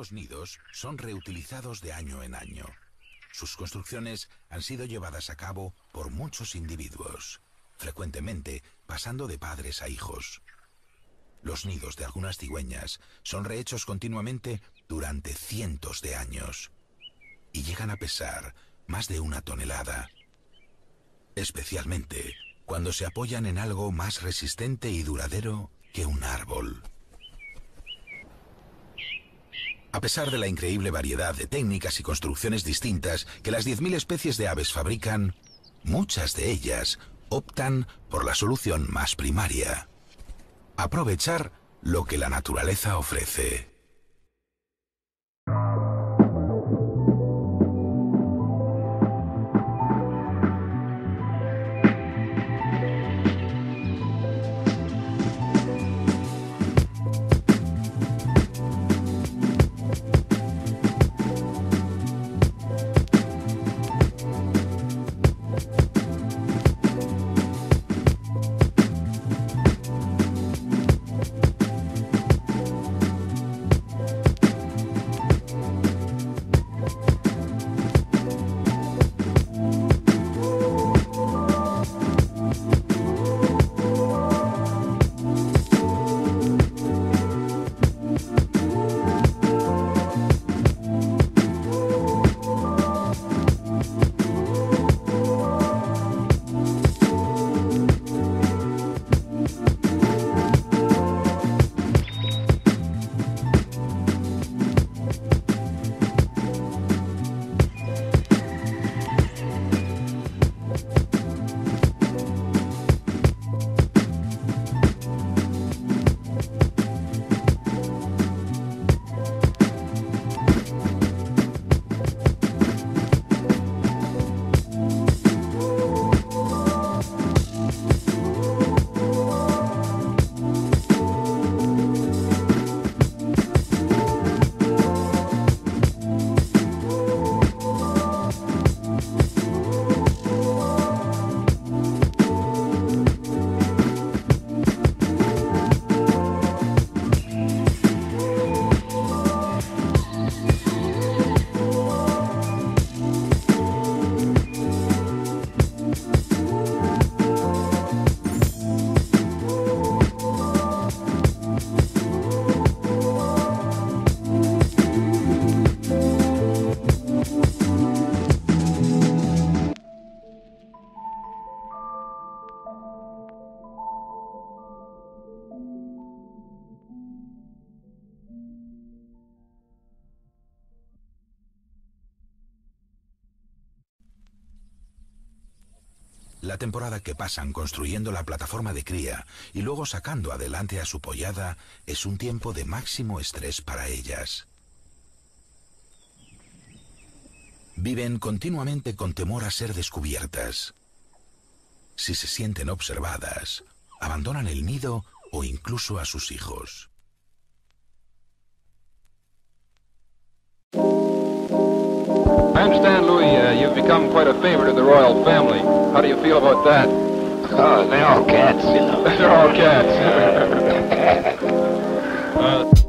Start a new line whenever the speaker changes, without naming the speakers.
Algunos nidos son reutilizados de año en año. Sus construcciones han sido llevadas a cabo por muchos individuos, frecuentemente pasando de padres a hijos. Los nidos de algunas cigüeñas son rehechos continuamente durante cientos de años y llegan a pesar más de una tonelada, especialmente cuando se apoyan en algo más resistente y duradero que un árbol. A pesar de la increíble variedad de técnicas y construcciones distintas que las 10.000 especies de aves fabrican, muchas de ellas optan por la solución más primaria. Aprovechar lo que la naturaleza ofrece. La temporada que pasan construyendo la plataforma de cría y luego sacando adelante a su pollada es un tiempo de máximo estrés para ellas. Viven continuamente con temor a ser descubiertas. Si se sienten observadas, abandonan el nido o incluso a sus hijos.
Become quite a favorite of the royal family. How do you feel about that?
Oh, they're all cats, you know.
They're all cats. uh,